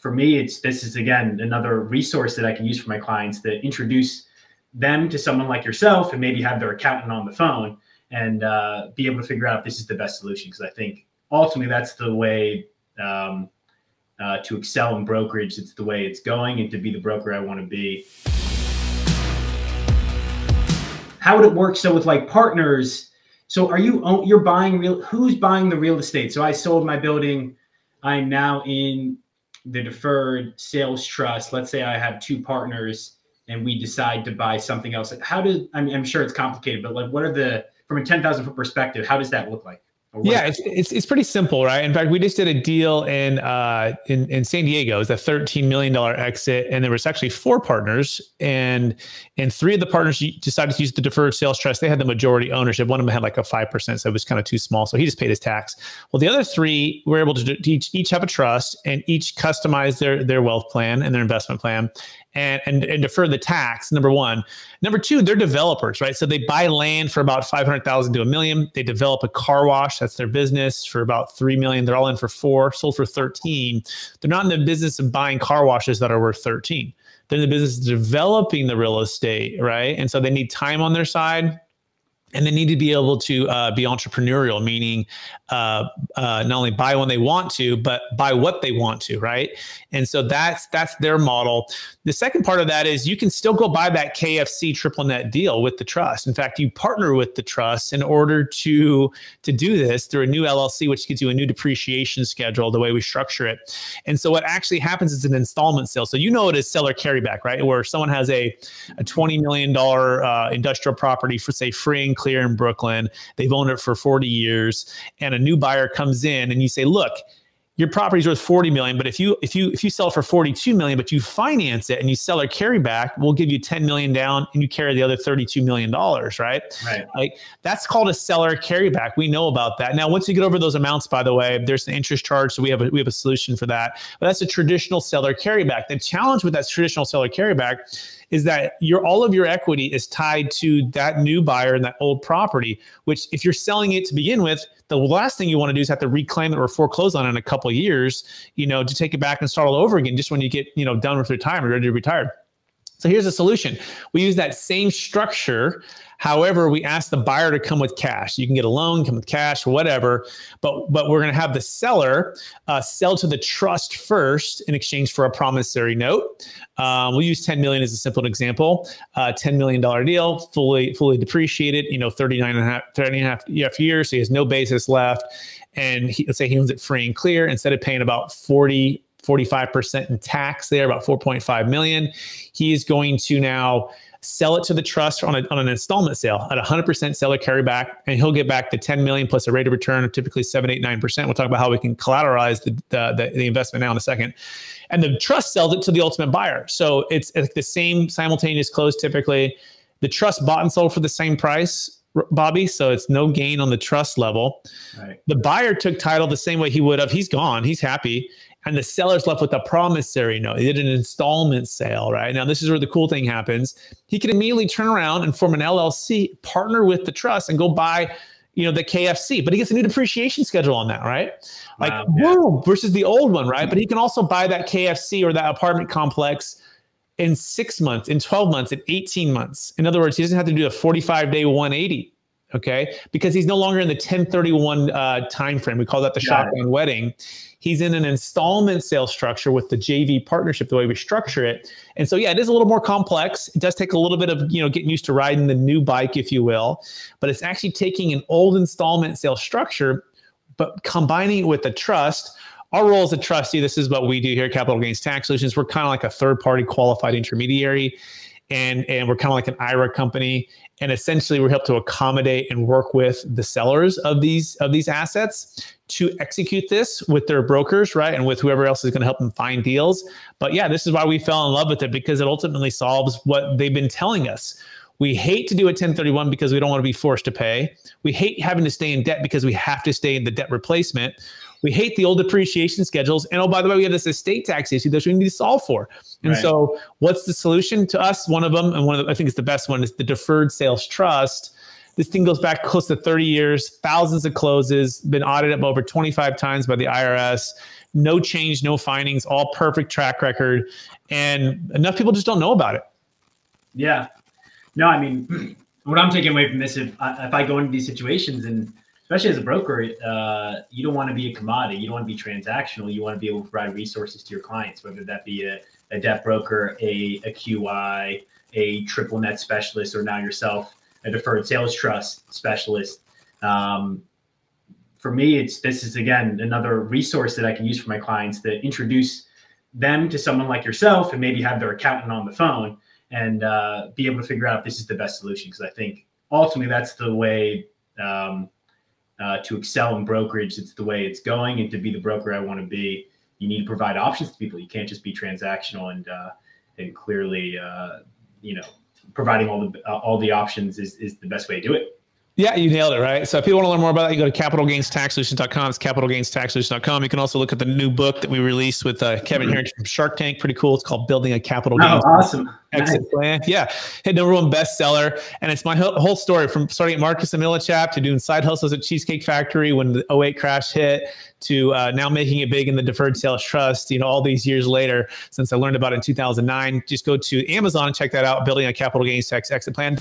for me, it's this is again another resource that I can use for my clients to introduce them to someone like yourself and maybe have their accountant on the phone and uh, be able to figure out if this is the best solution. Because I think ultimately that's the way um, uh, to excel in brokerage. It's the way it's going, and to be the broker I want to be. How would it work? So with like partners, so are you you're buying real? Who's buying the real estate? So I sold my building. I'm now in the deferred sales trust. Let's say I have two partners and we decide to buy something else. How do I mean? I'm sure it's complicated, but like, what are the from a ten thousand foot perspective? How does that look like? Yeah, it's, it's, it's pretty simple, right? In fact, we just did a deal in uh, in in San Diego. It was a thirteen million dollar exit, and there was actually four partners, and and three of the partners decided to use the deferred sales trust. They had the majority ownership. One of them had like a five percent, so it was kind of too small. So he just paid his tax. Well, the other three were able to, to each each have a trust and each customize their their wealth plan and their investment plan, and, and, and defer the tax. Number one. Number two, they're developers, right? So they buy land for about 500,000 to a million. They develop a car wash. That's their business for about 3 million. They're all in for four, sold for 13. They're not in the business of buying car washes that are worth 13. They're in the business of developing the real estate, right? And so they need time on their side and they need to be able to uh, be entrepreneurial meaning uh, uh, not only buy when they want to but buy what they want to right? And so that's that's their model. The second part of that is you can still go buy that kfc triple net deal with the trust. In fact you partner with the trust in order to to do this through a new llc which gives you a new depreciation schedule the way we structure it. And so what actually happens is an installment sale. So you know it is seller carryback right? Where someone has a, a $20 million uh, industrial property for say free and clear in Brooklyn. They've owned it for 40 years, and a new buyer comes in, and you say, "Look, your property's worth 40 million, but if you if you if you sell for 42 million, but you finance it and you sell a carryback, we'll give you 10 million down, and you carry the other 32 million dollars, right? Right. Like that's called a seller carryback. We know about that. Now, once you get over those amounts, by the way, there's an interest charge, so we have a we have a solution for that. But that's a traditional seller carryback. The challenge with that traditional seller carryback is that your all of your equity is tied to that new buyer and that old property, which if you're selling it to begin with, the last thing you want to do is have to reclaim it or foreclose on it in a couple years, you know, to take it back and start all over again just when you get, you know, done with retirement, ready to retire. So here's a solution. We use that same structure. However, we ask the buyer to come with cash. You can get a loan, come with cash, whatever. But but we're going to have the seller uh, sell to the trust first in exchange for a promissory note. Um, we'll use 10 million as a simple example. Uh, 10 million dollar deal, fully fully depreciated. You know, 39 and a half, 30 and a half years. So he has no basis left. And he, let's say he owns it free and clear. Instead of paying about 40 45% in tax there, about 4.5 million. He is going to now sell it to the trust on, a, on an installment sale at 100% seller carryback, and he'll get back the 10 million plus a rate of return of typically 7, 8, 9%. We'll talk about how we can collateralize the, the, the investment now in a second. And the trust sells it to the ultimate buyer. So it's, it's the same simultaneous close typically. The trust bought and sold for the same price Bobby. So it's no gain on the trust level. Right. The buyer took title the same way he would have. He's gone. He's happy and the seller's left with a promissory note. He did an installment sale, right? Now, this is where the cool thing happens. He can immediately turn around and form an LLC, partner with the trust, and go buy you know the KFC, but he gets a new depreciation schedule on that, right? Like wow, yeah. boom versus the old one, right? But he can also buy that KFC or that apartment complex in six months, in 12 months, in 18 months. In other words, he doesn't have to do a 45 day 180 okay? Because he's no longer in the 1031 uh, time frame we call that the shotgun wedding. He's in an installment sales structure with the jv partnership the way we structure it. And so yeah it is a little more complex. It does take a little bit of you know getting used to riding the new bike if you will. But it's actually taking an old installment sales structure but combining it with a trust. Our role as a trustee, this is what we do here at Capital Gains Tax Solutions. We're kind of like a third party qualified intermediary and and we're kind of like an IRA company, and essentially we help to accommodate and work with the sellers of these of these assets to execute this with their brokers, right, and with whoever else is going to help them find deals. But yeah, this is why we fell in love with it because it ultimately solves what they've been telling us. We hate to do a 1031 because we don't want to be forced to pay. We hate having to stay in debt because we have to stay in the debt replacement. We hate the old depreciation schedules. And oh, by the way, we have this estate tax issue that we need to solve for. And right. so, what's the solution to us? One of them, and one of the, I think it's the best one, is the deferred sales trust. This thing goes back close to 30 years, thousands of closes, been audited over 25 times by the IRS. No change, no findings, all perfect track record. And enough people just don't know about it. Yeah. No, I mean, what I'm taking away from this, if I, if I go into these situations and especially as a broker, uh, you don't want to be a commodity. You don't want to be transactional. You want to be able to provide resources to your clients, whether that be a, a debt broker, a, a QI, a triple net specialist, or now yourself, a deferred sales trust specialist. Um, for me, it's this is again another resource that I can use for my clients to introduce them to someone like yourself and maybe have their accountant on the phone and uh, be able to figure out if this is the best solution. Because I think ultimately that's the way um, uh, to excel in brokerage. It's the way it's going, and to be the broker I want to be, you need to provide options to people. You can't just be transactional and uh, and clearly, uh, you know, providing all the uh, all the options is is the best way to do it. Yeah, you nailed it, right? So if people want to learn more about that, you go to capitalgainstaxsolutions.com. It's capitalgainstaxsolutions.com. You can also look at the new book that we released with uh, Kevin mm-hmm. From Shark Tank. Pretty cool. It's called Building a Capital oh, Gains awesome. Exit nice. Plan. Yeah. Hit number one bestseller. And it's my whole story from starting at Marcus and Millichap to doing side hustles at Cheesecake Factory when the 08 crash hit to uh, now making it big in the deferred sales trust, you know, all these years later since I learned about it in 2009. Just go to Amazon and check that out, Building a Capital Gains Tax Exit Plan.